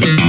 Thank